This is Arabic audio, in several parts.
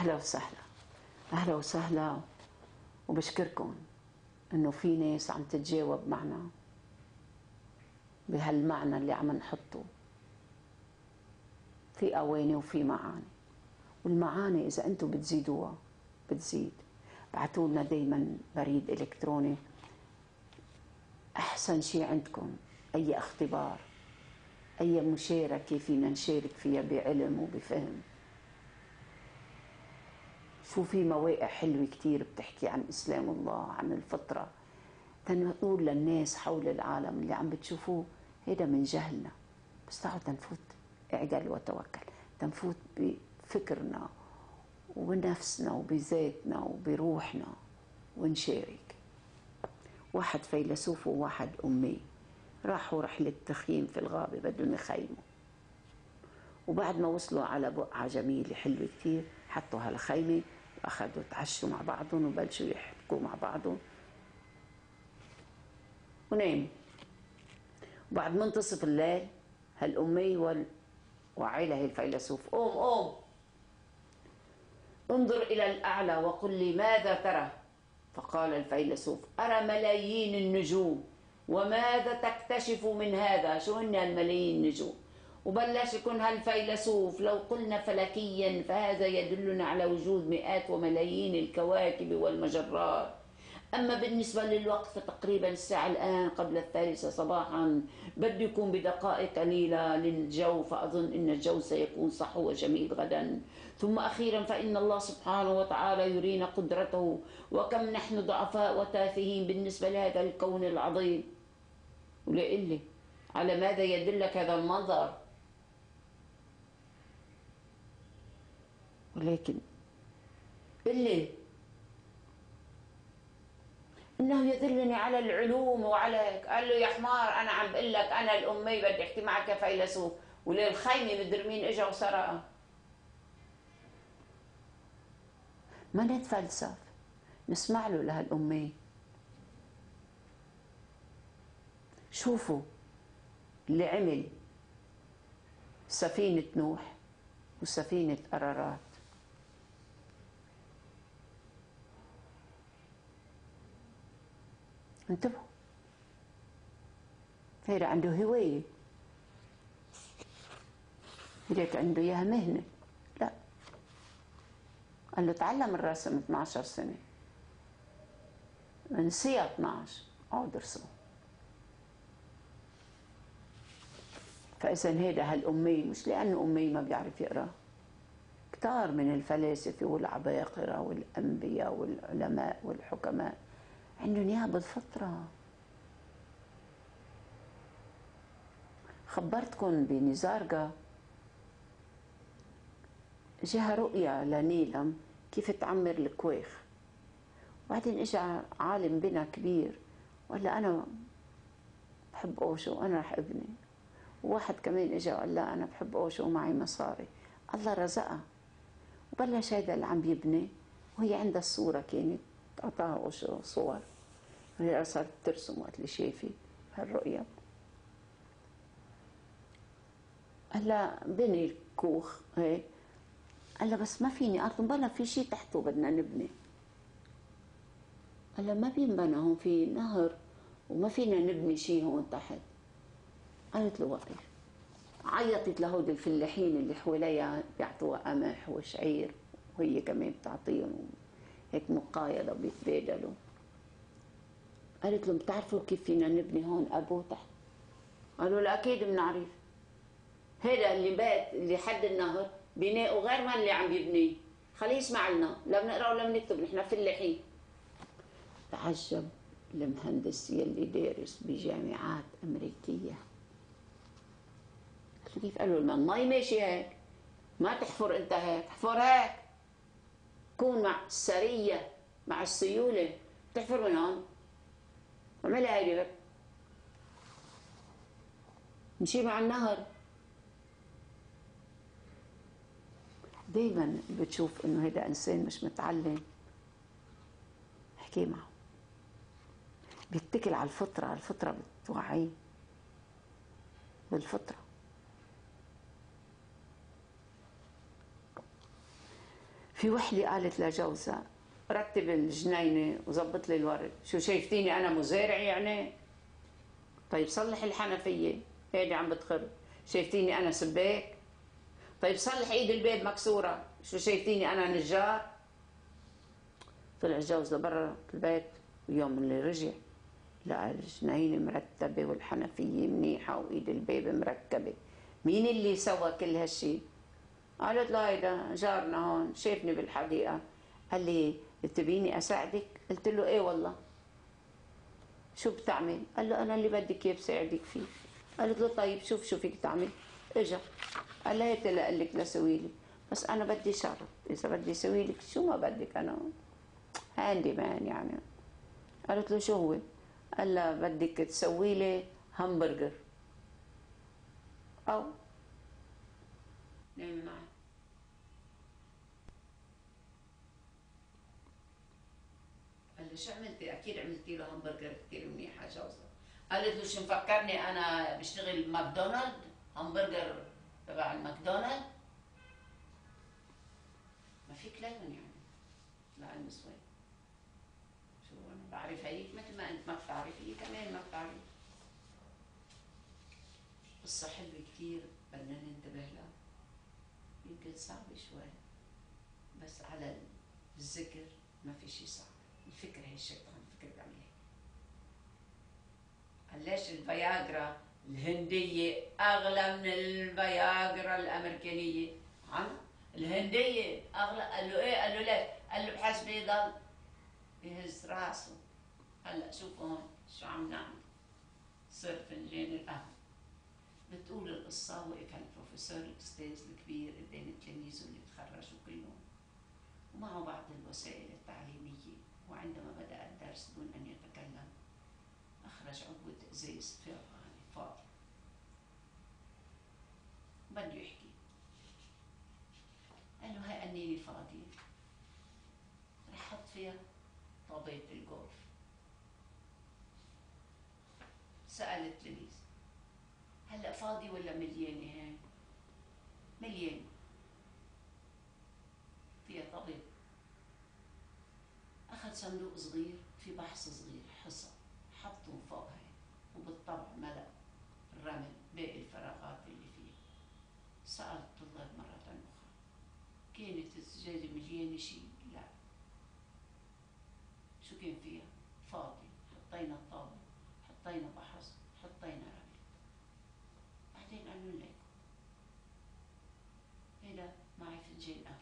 أهلا وسهلا. أهلا وسهلا. وبشكركم إنه في ناس عم تتجاوب معنا بهالمعنى اللي عم نحطه. في أواني وفي معاني. والمعاني إذا أنتم بتزيدوها بتزيد. بعتوا لنا دايما بريد إلكتروني. أحسن شيء عندكم أي اختبار أي مشاركة فينا نشارك فيها بعلم وبفهم. شو في مواقع حلوة كتير بتحكي عن إسلام الله عن الفطرة. تنقول للناس حول العالم اللي عم بتشوفوه هيدا من جهلنا. بس تعالوا تنفوت اعجل وتوكل. تنفوت بفكرنا وبنفسنا وبذاتنا وبروحنا ونشارك. واحد فيلسوف وواحد أمي راحوا رحلة تخييم في الغابة بدهم يخيموا. وبعد ما وصلوا على بقعة جميلة حلوة كتير حطوا هالخيمة وأخذوا تعشوا مع بعضهم وبلشوا يحكوا مع بعضهم. وناموا. وبعد منتصف الليل هالأمي وال... وعيلة هي الفيلسوف. قوم قوم انظر إلى الأعلى وقل لي ماذا ترى. فقال الفيلسوف أرى ملايين النجوم وماذا تكتشف من هذا؟ شو هن الملايين النجوم؟ وبلش يكون هالفيلسوف. لو قلنا فلكيا فهذا يدلنا على وجود مئات وملايين الكواكب والمجرات. أما بالنسبة للوقت فتقريبا الساعة الآن قبل الثالثة صباحا. بده يكون بدقائق قليلة للجو فأظن أن الجو سيكون صحو وجميل غدا. ثم أخيرا فإن الله سبحانه وتعالى يرينا قدرته. وكم نحن ضعفاء وتافهين بالنسبة لهذا الكون العظيم. ولي على ماذا يدلك هذا المنظر؟ ولكن اللي انه يدلني على العلوم وعلى قال له يا حمار أنا عم بقول لك أنا الأمي بدي أحكي معك كفيلسوف وللخيمه مدري مين اجى وسرقها. ما نتفلسف نسمع له لهالأمي. شوفوا اللي عمل سفينة نوح وسفينة أرارات. انتبهوا. هيدا عنده هواية. هيك عنده إياها مهنة. لا. قال له تعلم الرسم 12 سنة. نسيها 12 اقعد ارسم فإذا هيدا هالأمي مش لأنه أمي ما بيعرف يقرأ. كتار من الفلاسفة والعباقرة والأنبياء والعلماء والحكماء. عندهم إياها بالفطرة خبرتكم بنزارجا جاها رؤيا لنيلم كيف تعمر الكويخ. بعدين اجى عالم بنا كبير. وقال أنا بحب أوشو وأنا رح أبني. وواحد كمان اجى وقال لا أنا بحب أوشو ومعي مصاري. الله رزقها وبلش هيدا اللي عم يبني. وهي عندها الصورة كانت. اوشو صور وهي صارت ترسم وقت اللي شايفة هالرؤية. لها بني الكوخ هيك قال بس ما فيني قالت بلا في شيء تحته بدنا نبني. قال ما بينبنى هون في نهر وما فينا نبني شيء هون تحت. قالت له وقف عيطت لهود الفلاحين اللي حواليها بيعطوها قمح وشعير وهي كمان بتعطيهم هيك مقايضة بيتبادلوا قالت لهم بتعرفوا كيف فينا نبني هون أبو تحت؟ قالوا لا أكيد بنعرف. هذا اللي بات اللي حد النهر بناءه غير ما اللي عم يبنيه. خليه يسمع لنا لا بنقرأ ولا بنكتب نحن فلاحين تعجب المهندس يلي دارس بجامعات أمريكية. كيف قالوا لنا؟ المي ماشي هيك. ما تحفر أنت هيك احفر هيك. كون مع السرية مع السيولة تحفر من هون اعملها هيدي هيك نمشي مع النهر. دايما بتشوف إنه هيدا إنسان مش متعلم احكي معه. بيتكل على الفطرة الفطرة بتوعيه. بالفطرة. في وحدة قالت لجوزها رتب الجنينه وظبط لي الورد شو شايفتيني أنا مزارع يعني؟ طيب صلح الحنفية هيدي عم بتخر. شايفتيني أنا سباك؟ طيب صلح إيد البيت مكسورة. شو شايفتيني أنا نجار؟ طلع الجوز لبرا البيت ويوم اللي رجع لقى الجنينه مرتبة والحنفية منيحة وإيد الباب مركبة. مين اللي سوى كل هالشي؟ قالت له هيدا جارنا هون شافني بالحديقة. قال لي تبيني أساعدك؟ قلت له إيه والله. شو بتعمل؟ قال له أنا اللي بدك اياه بساعدك فيه. قالت له طيب شوف شو فيك تعمل. إجا. قال لها هيك قال لك لسوي لي. بس أنا بدي شرط إذا بدي أسوي لك شو ما بدك أنا. handy man يعني. قالت له شو هو؟ قال لها بدك تسوي لي همبرجر. أو نعم معي قال له شو عملتي؟ أكيد عملتي له همبرجر كثير منيحه جوزها قالت له شو مفكرني أنا بشتغل ماكدونالد؟ همبرجر تبع الماكدونالد؟ ما في كلام يعني. لا النسوان شو أنا بعرف هيك؟ مثل ما أنت ما بتعرف هي كمان ما بتعرف. قصة حلوة كثير يمكن صعبة شوي. بس على الذكر ما في شيء صعب. الفكرة هي الشيطان الفكر بيعمل هيك. ليش الفياجرا الهندية أغلى من الفياجرا الأمريكانية؟ عم؟ الهندية أغلى. قال له إيه؟ قال له ليه قال له بحسب يضل يهز راسه. هلأ شوفوا هون شو عم نعمل. صر فنجان القهوة القصة وقف البروفيسور الأستاذ الكبير قدام تلاميذه اللي تخرجوا كلهم. ومعه بعض الوسائل التعليمية. وعندما بدأ الدرس دون أن يتكلم أخرج عبوة إزاز فاضي بده يحكي. قال له هاي قنينة فاضية. رح حط فيها طابة الجولف. سأل التلميذ هلا فاضي مليانة هاي؟ مليانة فيها طابة أخذ صندوق صغير في بحث صغير حصى حطهم فوق هاي وبالطبع ملأ الرمل باقي الفراغات اللي فيه. سأل الطلاب مرة أخرى. كانت الزجاجة مليانة شيء؟ لا. شو كان فيها؟ فاضي. حطينا الطاولة حطينا بحث حطينا رمل بعدين قالوا لك هنا معي فنجان قهوة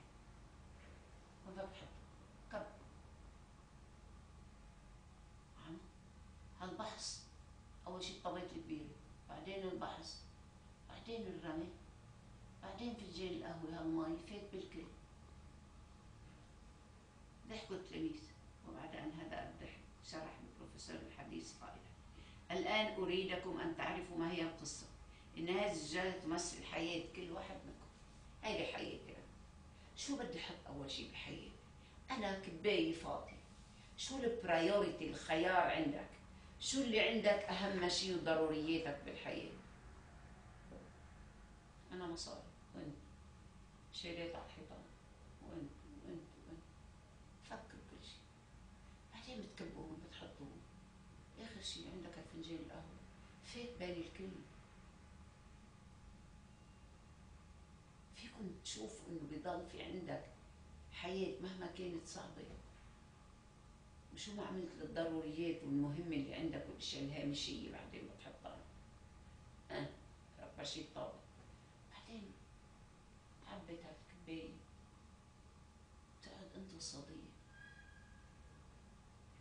وما بحط كب عم. هالبحث. أول شيء الطبيعة الكبيرة بعدين البحث. بعدين الرمل بعدين فنجان القهوة هالمي فات بالكل. ضحكوا التلاميذ وبعد أن هدأ الضحك شرح البروفيسور الحديث قائلا الآن أريدكم أن تعرفوا ما هي القصة. إن هذه الزجاجة تمثل حياة كل واحد منكم. هيدي حياتي شو بدي أحط أول شيء بحياتي أنا كباية فاضي. شو البرايورتي الخيار عندك؟ شو اللي عندك أهم شيء وضرورياتك بالحياة أنا مصاري. وأنت شيلات على الحيطان. وأنت وأنت وأنت فكر كل شيء بعدين بتكبوهم بتحطوهم آخر شيء عندك فنجان القهوة. فات بين الكل. فيكم تشوفوا إنه بضل في عندك حياة مهما كانت صعبة. شو ما عملت للضروريات والمهمة اللي عندك والأشياء الهامشية بعدين بتحطها. أه ربى شي طابة بعدين تعبت هالكباية تقعد أنت والصديق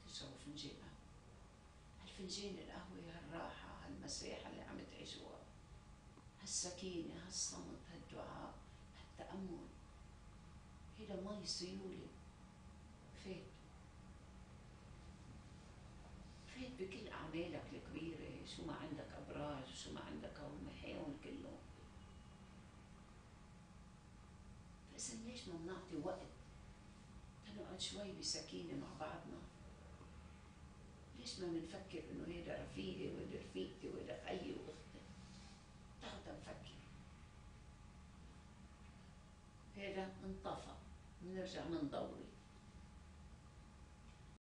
تشربوا فنجان قهوة هالفنجان القهوة هالراحة هالمساحة اللي عم تعيشوها هالسكينة هالصمت هالدعاء. هالتأمل هيدا مي سيولة فات. فات بكل أعمالك الكبيرة. شو ما عندك أبراج شو ما عندك هول محاون كلهم فإذا ليش ما بنعطي وقت تنقعد شوي بسكينة مع بعضنا؟ ليش ما بنفكر إنه هيدا رفيقي وهيدا رفيقتي وهيدا خيي انطفى نرجع من دوري